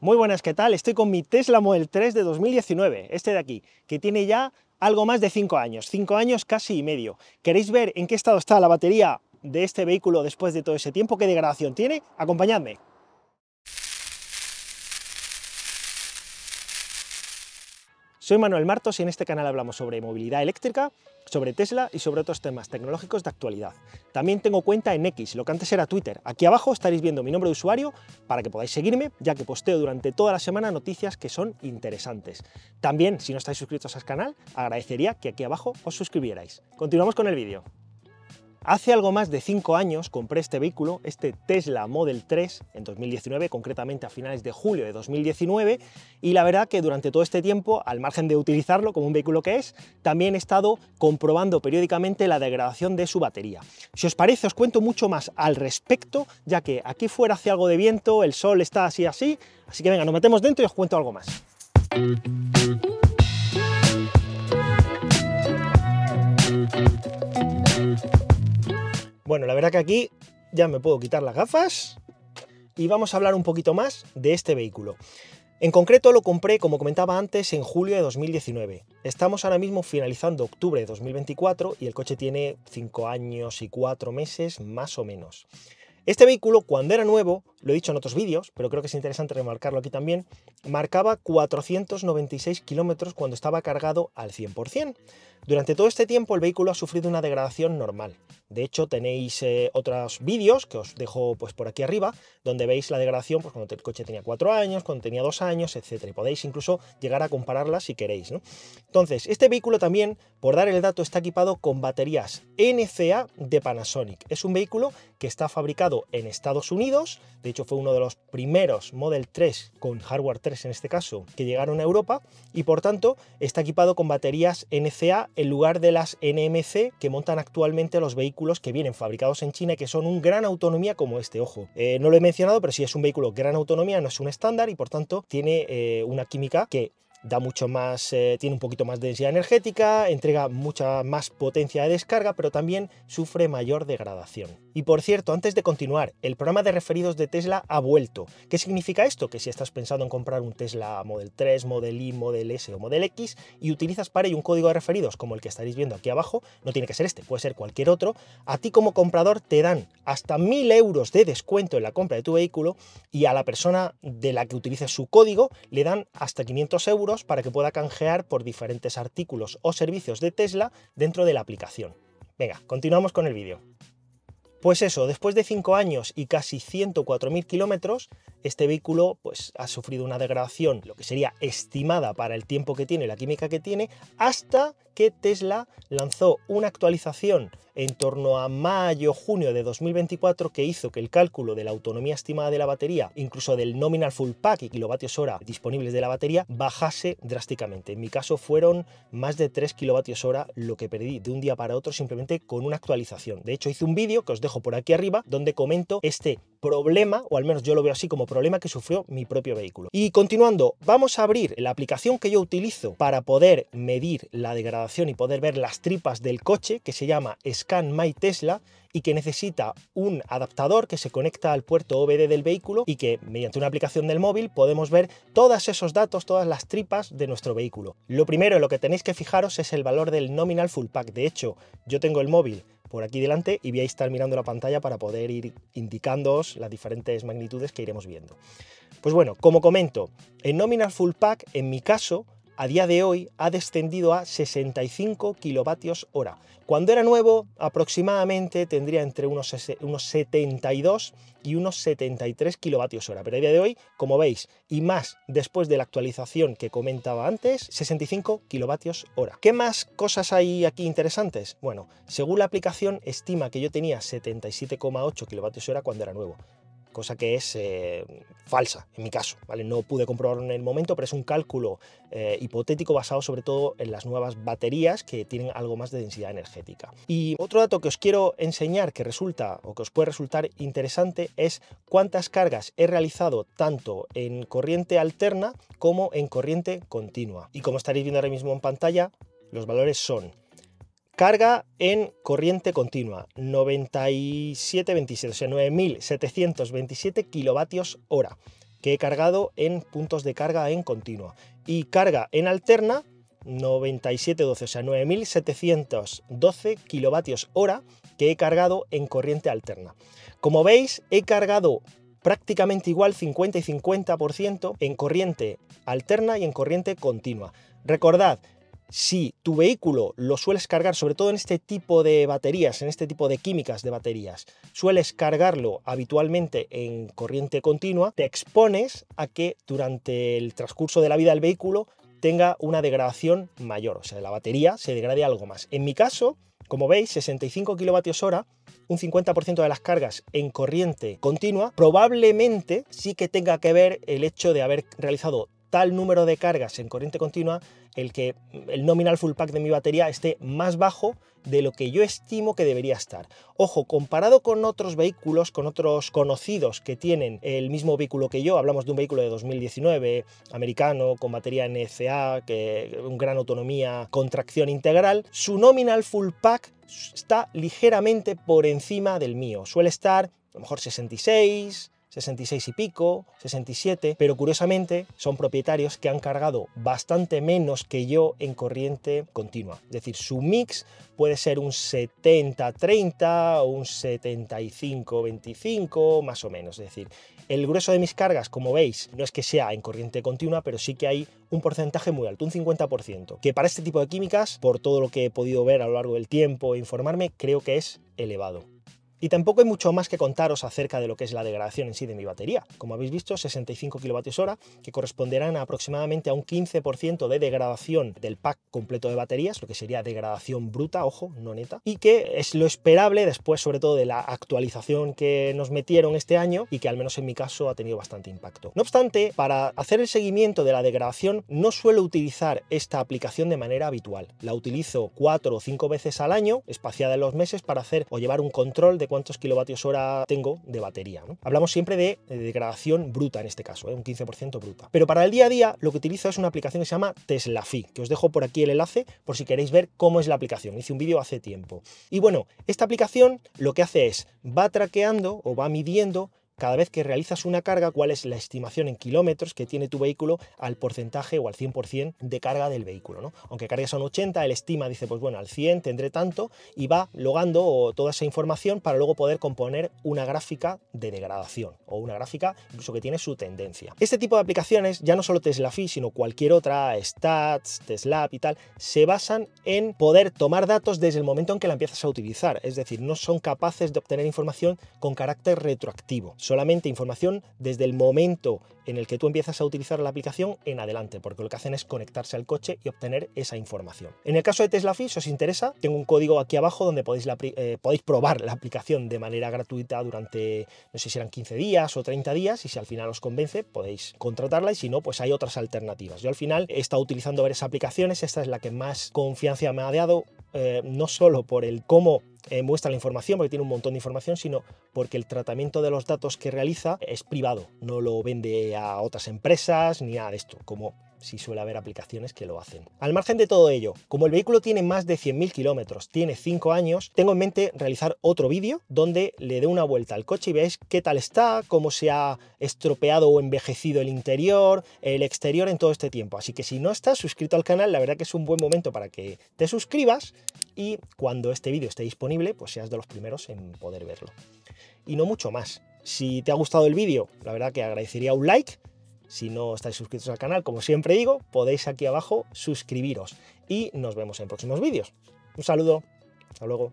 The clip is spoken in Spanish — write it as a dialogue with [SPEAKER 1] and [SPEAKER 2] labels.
[SPEAKER 1] Muy buenas, ¿qué tal? Estoy con mi Tesla Model 3 de 2019, este de aquí, que tiene ya algo más de 5 años, 5 años casi y medio. ¿Queréis ver en qué estado está la batería de este vehículo después de todo ese tiempo? ¿Qué degradación tiene? Acompañadme. Soy Manuel Martos y en este canal hablamos sobre movilidad eléctrica, sobre Tesla y sobre otros temas tecnológicos de actualidad. También tengo cuenta en X, lo que antes era Twitter. Aquí abajo estaréis viendo mi nombre de usuario para que podáis seguirme, ya que posteo durante toda la semana noticias que son interesantes. También, si no estáis suscritos al canal, agradecería que aquí abajo os suscribierais. Continuamos con el vídeo. Hace algo más de 5 años compré este vehículo, este Tesla Model 3, en 2019, concretamente a finales de julio de 2019, y la verdad que durante todo este tiempo, al margen de utilizarlo como un vehículo que es, también he estado comprobando periódicamente la degradación de su batería. Si os parece, os cuento mucho más al respecto, ya que aquí fuera hace algo de viento, el sol está así así, así que venga, nos metemos dentro y os cuento algo más. Bueno, la verdad que aquí ya me puedo quitar las gafas y vamos a hablar un poquito más de este vehículo. En concreto lo compré, como comentaba antes, en julio de 2019. Estamos ahora mismo finalizando octubre de 2024 y el coche tiene 5 años y 4 meses más o menos. Este vehículo, cuando era nuevo, lo he dicho en otros vídeos, pero creo que es interesante remarcarlo aquí también, marcaba 496 kilómetros cuando estaba cargado al 100%. Durante todo este tiempo el vehículo ha sufrido una degradación normal. De hecho, tenéis eh, otros vídeos que os dejo pues, por aquí arriba, donde veis la degradación pues, cuando el coche tenía 4 años, cuando tenía 2 años, etc. Y podéis incluso llegar a compararlas si queréis. Entonces, este vehículo también, por dar el dato, está equipado con baterías NCA de Panasonic. Es un vehículo que está fabricado en Estados Unidos, hecho fue uno de los primeros Model 3 con hardware 3 en este caso que llegaron a Europa y por tanto está equipado con baterías NCA en lugar de las NMC que montan actualmente los vehículos que vienen fabricados en China y que son un gran autonomía como este, ojo. Eh, no lo he mencionado, pero si es un vehículo gran autonomía, no es un estándar y por tanto tiene eh, una química que da mucho más, eh, tiene un poquito más de densidad energética, entrega mucha más potencia de descarga, pero también sufre mayor degradación. Y por cierto, antes de continuar, el programa de referidos de Tesla ha vuelto. ¿Qué significa esto? Que si estás pensando en comprar un Tesla Model 3, Model Y, Model S o Model X y utilizas para ello un código de referidos como el que estaréis viendo aquí abajo, no tiene que ser este, puede ser cualquier otro, a ti como comprador te dan hasta 1000 euros de descuento en la compra de tu vehículo y a la persona de la que utilices su código le dan hasta 500 euros para que pueda canjear por diferentes artículos o servicios de Tesla dentro de la aplicación. Venga, continuamos con el vídeo. Pues eso, después de 5 años y casi 104.000 kilómetros, este vehículo pues, ha sufrido una degradación, lo que sería estimada para el tiempo que tiene, la química que tiene, hasta que Tesla lanzó una actualización en torno a mayo-junio de 2024 que hizo que el cálculo de la autonomía estimada de la batería, incluso del nominal full pack y kilovatios hora disponibles de la batería, bajase drásticamente. En mi caso fueron más de 3 kilovatios hora lo que perdí de un día para otro simplemente con una actualización. De hecho, hice un vídeo que os dejo por aquí arriba donde comento este problema, o al menos yo lo veo así como problema que sufrió mi propio vehículo. Y continuando, vamos a abrir la aplicación que yo utilizo para poder medir la degradación y poder ver las tripas del coche, que se llama Scan My Tesla, y que necesita un adaptador que se conecta al puerto OBD del vehículo y que mediante una aplicación del móvil podemos ver todos esos datos, todas las tripas de nuestro vehículo. Lo primero en lo que tenéis que fijaros es el valor del nominal full pack. De hecho, yo tengo el móvil por aquí delante y voy a estar mirando la pantalla para poder ir indicándoos las diferentes magnitudes que iremos viendo. Pues bueno, como comento, el nominal full pack en mi caso a día de hoy ha descendido a 65 kilovatios hora. Cuando era nuevo, aproximadamente tendría entre unos, unos 72 y unos 73 kilovatios hora. Pero a día de hoy, como veis, y más después de la actualización que comentaba antes, 65 kilovatios hora. ¿Qué más cosas hay aquí interesantes? Bueno, según la aplicación, estima que yo tenía 77,8 kilovatios hora cuando era nuevo cosa que es eh, falsa en mi caso. ¿vale? No pude comprobarlo en el momento, pero es un cálculo eh, hipotético basado sobre todo en las nuevas baterías que tienen algo más de densidad energética. Y otro dato que os quiero enseñar que resulta o que os puede resultar interesante es cuántas cargas he realizado tanto en corriente alterna como en corriente continua. Y como estaréis viendo ahora mismo en pantalla, los valores son Carga en corriente continua, 9727, o sea, 9727 kilovatios hora. que he cargado en puntos de carga en continua. Y carga en alterna 9712, o sea, 9712 kilovatios hora que he cargado en corriente alterna. Como veis, he cargado prácticamente igual 50 y 50% en corriente alterna y en corriente continua. Recordad, si tu vehículo lo sueles cargar, sobre todo en este tipo de baterías, en este tipo de químicas de baterías, sueles cargarlo habitualmente en corriente continua, te expones a que durante el transcurso de la vida del vehículo tenga una degradación mayor, o sea, la batería se degrade algo más. En mi caso, como veis, 65 kilovatios hora, un 50% de las cargas en corriente continua, probablemente sí que tenga que ver el hecho de haber realizado tal número de cargas en corriente continua el que el nominal full pack de mi batería esté más bajo de lo que yo estimo que debería estar. Ojo, comparado con otros vehículos, con otros conocidos que tienen el mismo vehículo que yo, hablamos de un vehículo de 2019 americano con batería NCA, que un gran autonomía con tracción integral, su nominal full pack está ligeramente por encima del mío. Suele estar a lo mejor 66, 66 y pico, 67, pero curiosamente son propietarios que han cargado bastante menos que yo en corriente continua. Es decir, su mix puede ser un 70-30 o un 75-25, más o menos. Es decir, el grueso de mis cargas, como veis, no es que sea en corriente continua, pero sí que hay un porcentaje muy alto, un 50%, que para este tipo de químicas, por todo lo que he podido ver a lo largo del tiempo e informarme, creo que es elevado. Y tampoco hay mucho más que contaros acerca de lo que es la degradación en sí de mi batería. Como habéis visto, 65 kWh, que corresponderán a aproximadamente a un 15% de degradación del pack completo de baterías, lo que sería degradación bruta, ojo, no neta, y que es lo esperable después, sobre todo, de la actualización que nos metieron este año y que al menos en mi caso ha tenido bastante impacto. No obstante, para hacer el seguimiento de la degradación no suelo utilizar esta aplicación de manera habitual. La utilizo cuatro o cinco veces al año, espaciada en los meses, para hacer o llevar un control de cuántos kilovatios hora tengo de batería. Hablamos siempre de, degradación bruta en este caso, ¿eh? un 15% bruta. Pero para el día a día lo que utilizo es una aplicación que se llama TeslaFi, que os dejo por aquí el enlace por si queréis ver cómo es la aplicación. Hice un vídeo hace tiempo. Y bueno, esta aplicación lo que hace es va traqueando o va midiendo cada vez que realizas una carga, cuál es la estimación en kilómetros que tiene tu vehículo al porcentaje o al 100% de carga del vehículo. ¿no? Aunque cargues a un 80, él estima, dice, pues bueno, al 100 tendré tanto y va logando toda esa información para luego poder componer una gráfica de degradación o una gráfica incluso que tiene su tendencia. Este tipo de aplicaciones, ya no solo TeslaFi, sino cualquier otra, Stats, Tesla y tal, se basan en poder tomar datos desde el momento en que la empiezas a utilizar. Es decir, no son capaces de obtener información con carácter retroactivo solamente información desde el momento en el que tú empiezas a utilizar la aplicación en adelante, porque lo que hacen es conectarse al coche y obtener esa información. En el caso de Tesla Fi, si os interesa, tengo un código aquí abajo donde podéis, eh, podéis probar la aplicación de manera gratuita durante, no sé si eran 15 días o 30 días, y si al final os convence, podéis contratarla, y si no, pues hay otras alternativas. Yo al final he estado utilizando varias aplicaciones, esta es la que más confianza me ha dado, eh, no solo por el cómo eh, muestra la información, porque tiene un montón de información, sino porque el tratamiento de los datos que realiza es privado, no lo vende a otras empresas ni nada de esto, como si suele haber aplicaciones que lo hacen. Al margen de todo ello, como el vehículo tiene más de 100.000 kilómetros, tiene 5 años, tengo en mente realizar otro vídeo donde le dé una vuelta al coche y veáis qué tal está, cómo se ha estropeado o envejecido el interior, el exterior en todo este tiempo. Así que si no estás suscrito al canal, la verdad que es un buen momento para que te suscribas y cuando este vídeo esté disponible, pues seas de los primeros en poder verlo. Y no mucho más. Si te ha gustado el vídeo, la verdad que agradecería un like si no estáis suscritos al canal, como siempre digo, podéis aquí abajo suscribiros y nos vemos en próximos vídeos. Un saludo, hasta luego.